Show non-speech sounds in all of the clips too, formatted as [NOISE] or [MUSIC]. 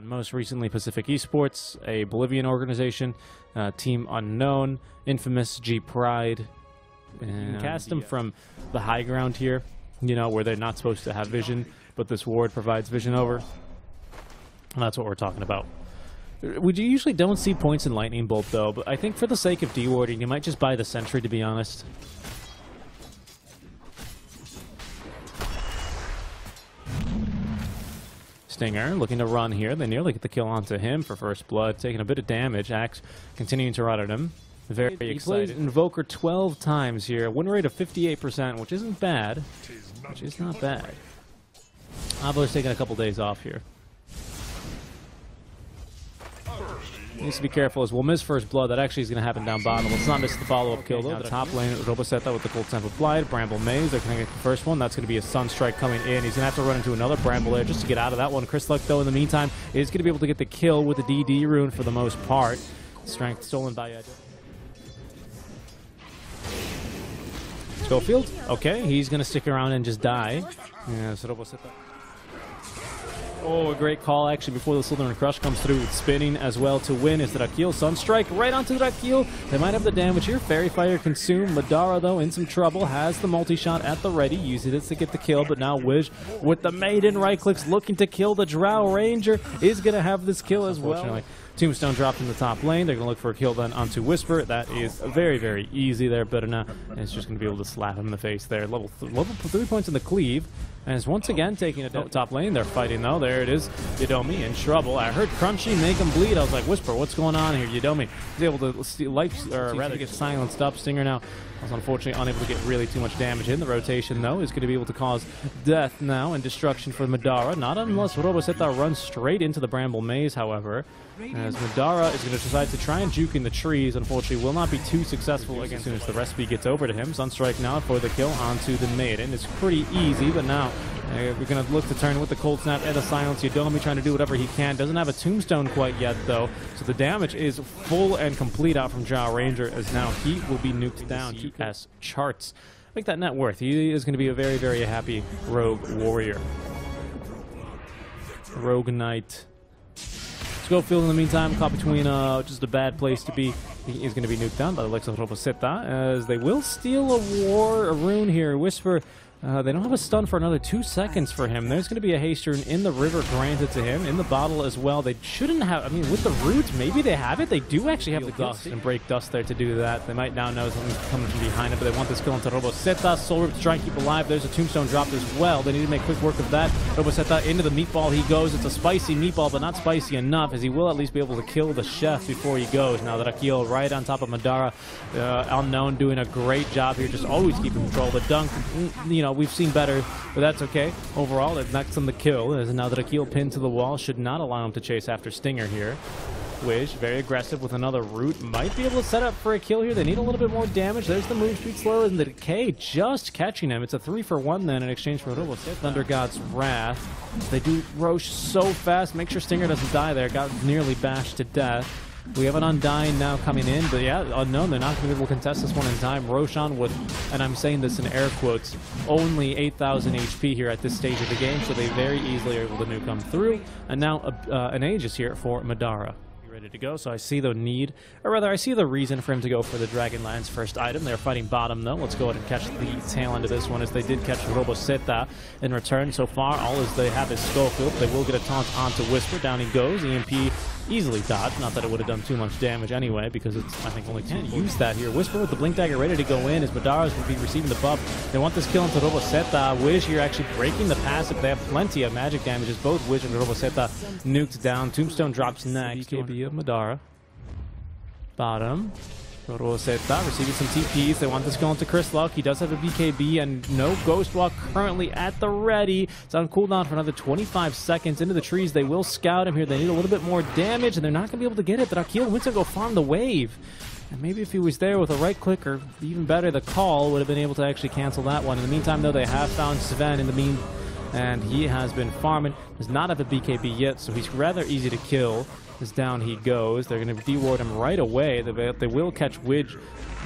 on most recently Pacific Esports, a Bolivian organization, uh, Team Unknown, Infamous, G Pride, and cast them from the high ground here, you know, where they're not supposed to have vision, but this ward provides vision over. And that's what we're talking about. We usually don't see points in Lightning Bolt, though, but I think for the sake of D-warding, you might just buy the Sentry, to be honest. Stinger looking to run here. They nearly get the kill onto him for first blood, taking a bit of damage. Axe continuing to run at him. Very He excited. plays Invoker 12 times here. Win rate of 58%, which isn't bad. Which is not bad. Abler's taking a couple days off here. Needs to be careful as we'll miss first blood. That actually is going to happen down bottom. Let's not miss the follow-up kill though. The top lane, Robosetta with the Cold Temp applied. Bramble Maze, they're going to get the first one. That's going to be a Sunstrike coming in. He's going to have to run into another Bramble there just to get out of that one. Chris Luck, though, in the meantime, is going to be able to get the kill with the DD rune for the most part. Strength stolen by uh, Scofield. Okay, he's going to stick around and just die. Yeah, so Robosetta. Oh, a great call actually before the Slithereen Crush comes through. Spinning as well to win is Drakil. Sunstrike right onto Drakil. They might have the damage here. Faerie Fire consumed. Madara, though, in some trouble. Has the multi-shot at the ready. Uses it to get the kill, but now Wish with the maiden right clicks looking to kill the Drow Ranger is going to have this kill as well. Tombstone dropped in the top lane. They're going to look for a kill then onto Wisper. That is very, very easy there. Bedana uh, is just going to be able to slap him in the face there. Level, th- level three points in the cleave. And is once again taking a top lane. They're fighting though. There it is. Yadomi in trouble. I heard Crunchy make him bleed. I was like, Wisper, what's going on here? Yadomi is able to life, or rather get silenced up. Stinger now was unfortunately unable to get really too much damage in. The rotation though is going to be able to cause death now and destruction for Madara. Not unless Robosetta runs straight into the Bramble Maze, however. As Madara is going to decide to try and juke in the trees, unfortunately will not be too successful as soon as the recipe gets over to him. Sunstrike now for the kill onto the Maiden. It's pretty easy, but now uh, we're going to look to turn with the Cold Snap and the Silence. Yadomi trying to do whatever he can. Doesn't have a Tombstone quite yet, though. So the damage is full and complete out from Drow Ranger, as now he will be nuked down to S charts. Make that net worth. He is going to be a very, very happy Rogue Warrior. Rogue Knight. Let's go Scofield in the meantime, caught between uh, just a bad place to be. He is going to be nuked down by the likes of as they will steal a war, a rune here. Wisper, uh, they don't have a stun for another two seconds for him. There's going to be a haste rune in the river granted to him, in the bottle as well. They shouldn't have, I mean, with the roots, maybe they have it. They do actually have the dust and break dust there to do that. They might now know something's coming from behind it, but they want this kill into Robosetta. Soul Rip to try and keep alive. There's a tombstone dropped as well. They need to make quick work of that. Robosetta into the meatball he goes. It's a spicy meatball, but not spicy enough, as he will at least be able to kill the chef before he goes. Now that Akio right on top of Madara. Uh, Unknown doing a great job here, just always keeping control. The dunk, mm, you know, we've seen better, but that's okay. Overall, it's next on the kill. As now that Akil pinned to the wall should not allow him to chase after Stinger here. Wish, very aggressive with another root. Might be able to set up for a kill here. They need a little bit more damage. There's the move speed slow and the decay just catching him. It's a three for one then in exchange for Robo Thunder God's Wrath. They do Roche so fast. Make sure Stinger doesn't die there. Got nearly bashed to death. We have an Undying now coming in, but yeah, unknown. They're not going to be able to contest this one in time. Roshan with, and I'm saying this in air quotes, only 8,000 HP here at this stage of the game, so they very easily are able to nuke come through. And now uh, uh, an Aegis here for Madara ready to go. So I see the need, or rather, I see the reason for him to go for the Dragon Dragonlance first item. They're fighting bottom, though. Let's go ahead and catch the tail end of this one, as they did catch Robosetta in return. So far, all as they have is Scofield. They will get a taunt onto Wisper. Down he goes. EMP easily dodged. Not that it would have done too much damage anyway, because it's, I think, only can use that here. Wisper with the Blink Dagger ready to go in, as Madara's will be receiving the buff. They want this kill into Robosetta. Wish here actually breaking the passive. They have plenty of magic damages. Both Wish and Robosetta nuked down. Tombstone drops next. BKB of Madara. Bottom. Receiving some TPs. They want this going to Chris Luck. He does have a BKB and no Ghost Walk currently at the ready. It's on cooldown for another 25 seconds. Into the trees. They will scout him here. They need a little bit more damage and they're not going to be able to get it. Drakil Winston go farm the wave. And maybe if he was there with a right click or even better, the call would have been able to actually cancel that one. In the meantime, though, they have found Sven in the mean and he has been farming. does not have a BKB yet, so he's rather easy to kill. As down he goes. They're going to deward him right away. They, will catch Widge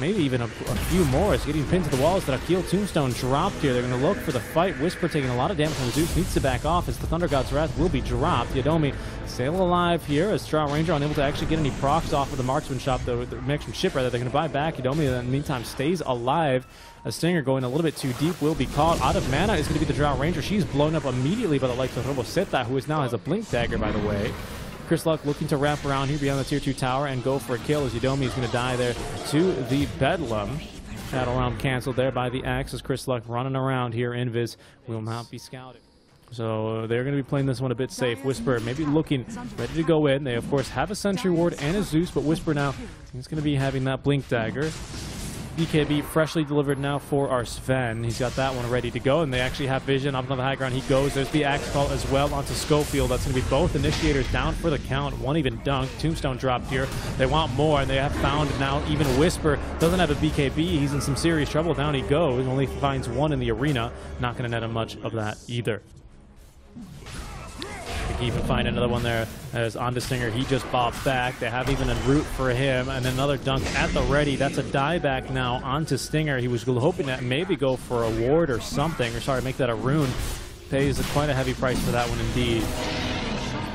maybe even a, a, few more. It's getting pinned to the walls. The Akil Tombstone dropped here. They're going to look for the fight. Wisper taking a lot of damage from Zeus. Needs to back off as the Thunder God's Wrath will be dropped. Yadomi sail alive here as Drow Ranger unable to actually get any procs off of the marksman shop, the, the marksman ship rather. They're going to buy back. Yadomi in the meantime stays alive. A Stinger going a little bit too deep will be caught. Out of mana is going to be the Drow Ranger. She's blown up immediately by the likes of Roboseta, who is now has a Blink Dagger, by the way. Chris Luck looking to wrap around here beyond the tier 2 tower and go for a kill as Yadomi is going to die there to the Bedlam. Battle round canceled there by the Axe as Chris Luck running around here. Invis will not be scouted. So uh, they're going to be playing this one a bit safe. Wisper maybe looking ready to go in. They, of course, have a Sentry Ward and a Zeus, but Wisper now is going to be having that Blink Dagger. BKB freshly delivered now for our Sven. He's got that one ready to go, and they actually have vision up on the high ground. He goes. There's the axe call as well onto Scofield. That's going to be both initiators down for the count. One even dunked. Tombstone dropped here. They want more, and they have found now even Wisper doesn't have a BKB. He's in some serious trouble. Down he goes. Only finds one in the arena. Not going to net him much of that either even find another one there as on the Stinger. He just bobs back. They have even a root for him and another dunk at the ready. That's a dieback now onto Stinger. He was hoping to maybe go for a ward or something, or sorry, make that a rune. Pays quite a heavy price for that one indeed.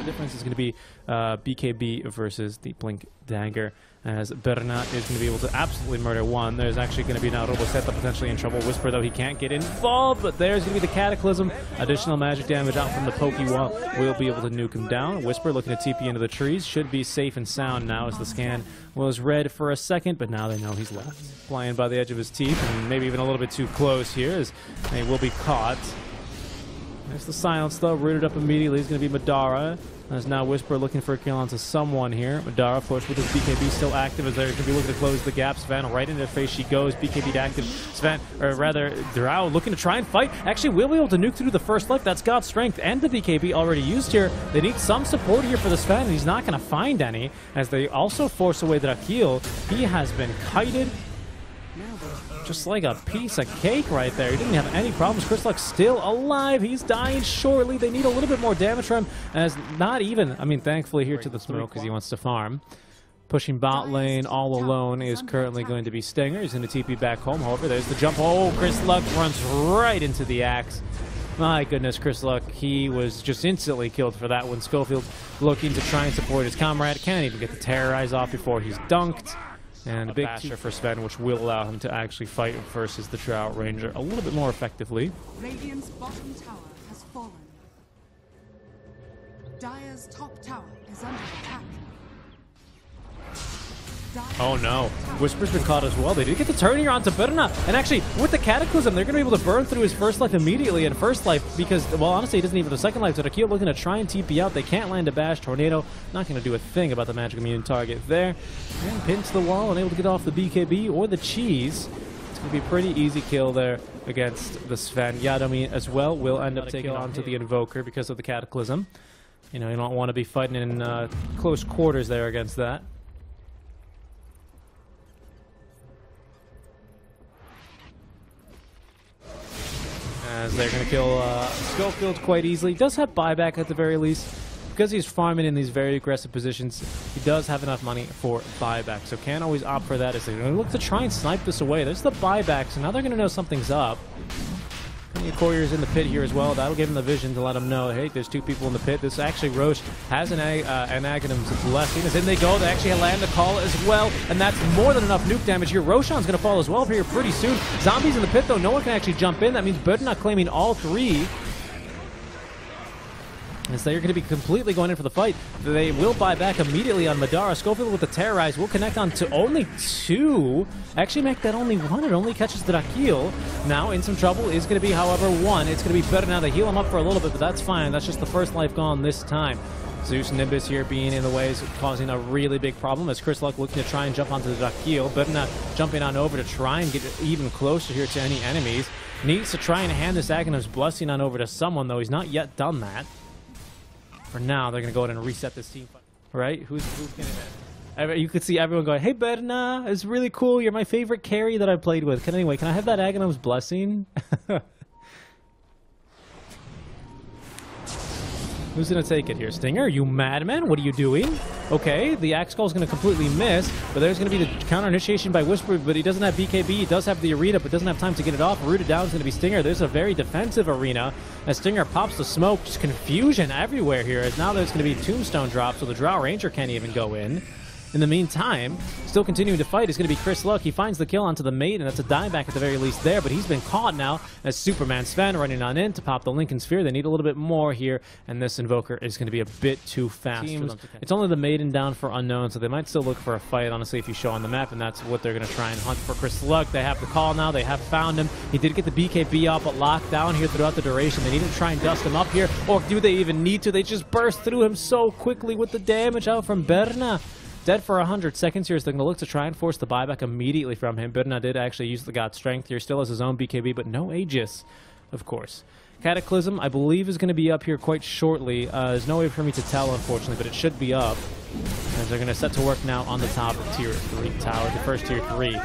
The difference is going to be uh, BKB versus the Blink Dagger as Berna is going to be able to absolutely murder one. There's actually going to be now Roboseta potentially in trouble. Wisper, though, he can't get involved, but there's going to be the Cataclysm. Additional magic damage out from the Pokey Wall will be able to nuke him down. Wisper looking to TP into the trees. Should be safe and sound now as the scan was red for a second, but now they know he's left. Flying by the edge of his teeth and maybe even a little bit too close here as they will be caught. There's the silence, though. Rooted up immediately is going to be Madara. As now Wisper looking for a kill onto someone here. Madara, of course, with his BKB still active as they're going to be looking to close the gap. Sven right in their face she goes. BKB active. Sven, or rather, Drow looking to try and fight. Actually, will be able to nuke through the first life. That's God's strength and the BKB already used here. They need some support here for the Sven, and he's not going to find any as they also force away Drakil. He has been kited just like a piece of cake right there. He didn't have any problems. Chris Luck still alive. He's dying shortly. They need a little bit more damage from him. As not even, I mean, thankfully here to the smoke because he wants to farm. Pushing bot lane all alone is currently going to be Stinger. He's going to TP back home. However, there's the jump. Oh, Chris Luck runs right into the axe. My goodness, Chris Luck, he was just instantly killed for that one. Scofield looking to try and support his comrade. Can't even get the terrorize off before he's dunked. And a big basher for Sven, which will allow him to actually fight versus the Drow Ranger a little bit more effectively. Radiant's bottom tower has fallen. Dire's top tower is under attack. Oh no. Wisper's been caught as well. They did get the turn here onto Berna. And actually, with the Cataclysm, they're going to be able to burn through his first life immediately in first life because, well, honestly, he doesn't even have the second life. So Akio looking to try and TP out. They can't land a bash. Tornado not going to do a thing about the magic immune target there. And pinned to the wall, unable to get off the BKB or the cheese. It's going to be a pretty easy kill there against the Sven. Yadomi as well will end up taking onto the Invoker because of the Cataclysm. You know, you don't want to be fighting in uh, close quarters there against that. As they're going to kill uh, Scofield quite easily. He does have buyback at the very least. Because he's farming in these very aggressive positions, he does have enough money for buyback. So can't always opt for that as to look to try and snipe this away. There's the buyback, so now they're going to know something's up. Of couriers in the pit here as well. That'll give him the vision to let him know, hey, there's two people in the pit. This actually, Roche has an, uh, an Aghanim's blessing. As in they go, they actually land the call as well, and that's more than enough nuke damage here. Roshan's going to fall as well here pretty soon. Zombies in the pit, though. No one can actually jump in. That means not claiming all three as they're going to be completely going in for the fight. They will buy back immediately on Madara. Scofield with the Terrorize will connect on to only two. Actually make that only one. It only catches Drakil. Now in some trouble is going to be, however, one. It's going to be better now. They heal him up for a little bit, but that's fine. That's just the first life gone this time. Zeus Nimbus here being in the way is causing a really big problem as Chris Luck looking to try and jump onto the but not jumping on over to try and get even closer here to any enemies. Needs to try and hand this Aghanim's Blessing on over to someone, though he's not yet done that. For now, they're going to go ahead and reset this team. Right? Who's, who's going to... You could see everyone going, hey, Berna, it's really cool. You're my favorite carry that I've played with. Can, anyway, can I have that Aghanim's Blessing? [LAUGHS] Who's going to take it here? Stinger, you madman? What are you doing? Okay, the Axe Call is going to completely miss, but there's going to be the counter initiation by Wisper, but he doesn't have BKB. He does have the Arena, but doesn't have time to get it off. Rooted down is going to be Stinger. There's a very defensive Arena as Stinger pops the smoke. Just confusion everywhere here as now there's going to be Tombstone drop, so the Drow Ranger can't even go in. In the meantime, still continuing to fight is going to be Chris Luck. He finds the kill onto the Maiden. that's a dieback at the very least there, but he's been caught now as Superman Sven running on in to pop the Linken Sphere. They need a little bit more here, and this Invoker is going to be a bit too fast. Teams, it's only the Maiden down for Unknown, so they might still look for a fight, honestly, if you show on the map, and that's what they're going to try and hunt for Chris Luck. They have the call now. They have found him. He did get the BKB off, but locked down here throughout the duration. They need to try and dust him up here, or do they even need to? They just burst through him so quickly with the damage out from Berna. Dead for 100 seconds here, they're going to look to try and force the buyback immediately from him. Berna did actually use the God Strength here, still has his own BKB, but no Aegis, of course. Cataclysm, I believe, is going to be up here quite shortly. Uh, there's no way for me to tell, unfortunately, but it should be up. As they're going to set to work now on the top of Tier 3 tower, the first Tier 3.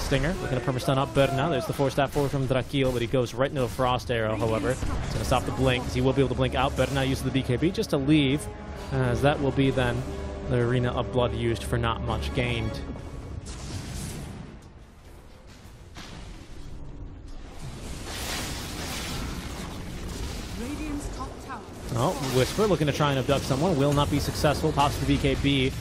Stinger looking to perma-stun up Berna. There's the force staff forward from Drakil, but he goes right into the Frost Arrow, however. It's going to stop the blink, because he will be able to blink out. Berna uses the BKB just to leave, as that will be then the Arena of Blood used for not much gained. Oh, Wisper looking to try and abduct someone. Will not be successful. Pops the BKB.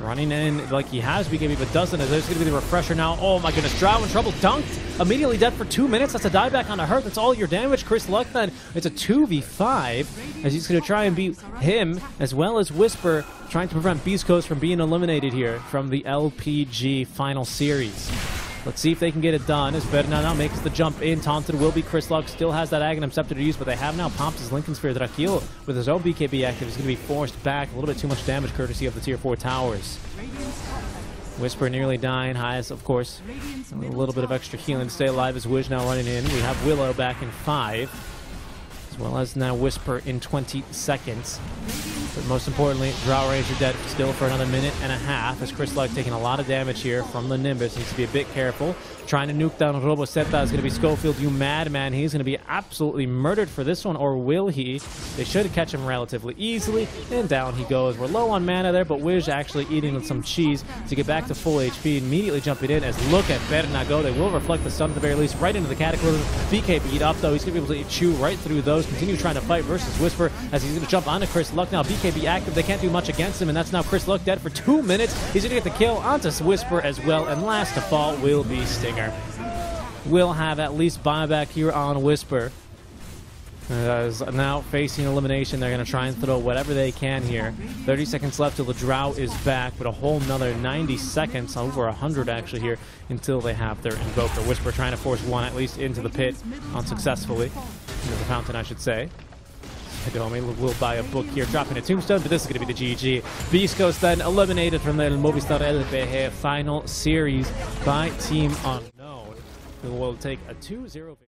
Running in like he has BKB, but doesn't. There's going to be the refresher now. Oh my goodness. Drow in trouble. Dunked. Immediately dead for two minutes. That's a dieback on a hurt. That's all your damage. Chris Luck then. It's a 2v5 as he's going to try and beat him as well as Wisper, trying to prevent Beast Coast from being eliminated here from the LPG final series. Let's see if they can get it done. As Berna now makes the jump in. Taunted will be Chris Luck. Still has that Aghanim Scepter to use, but they have now popped his Linken Sphere. Drakil, with his own BKB active, is going to be forced back. A little bit too much damage courtesy of the Tier 4 towers. Wisper nearly dying. Highest, of course. A little bit of extra healing to stay alive as Wiz now running in. We have Willow back in 5 as well as now Wisper in 20 seconds. But most importantly, Drow Ranger dead still for another minute and a half as Chris Luck taking a lot of damage here from the Nimbus. Needs to be a bit careful. Trying to nuke down Roboseta is going to be Scofield, you madman. He's going to be absolutely murdered for this one, or will he? They should catch him relatively easily, and down he goes. We're low on mana there, but Wiz actually eating some cheese to get back to full HP, immediately jumping in as look at Berna go. They will reflect the stun at the very least right into the Cataclysm. BK beat up, though. He's going to be able to chew right through those, continue trying to fight versus Wisper as he's going to jump onto Chris Luck. Now BKB active, they can't do much against him, and that's now Chris Luck dead for two minutes. He's going to get the kill onto Wisper as well, and last to fall will be Stinger will have at least buyback here on Wisper. As now facing elimination, they're going to try and throw whatever they can here. 30 seconds left till the Drow is back, but a whole nother 90 seconds, over 100 actually here, until they have their Invoker. Wisper trying to force one at least into the pit unsuccessfully. Into the fountain, I should say. Yadomi will buy a book here, dropping a tombstone, but this is going to be the GG. Coast then eliminated from the Movistar LPG final series by Team Unknown who will take a 2-0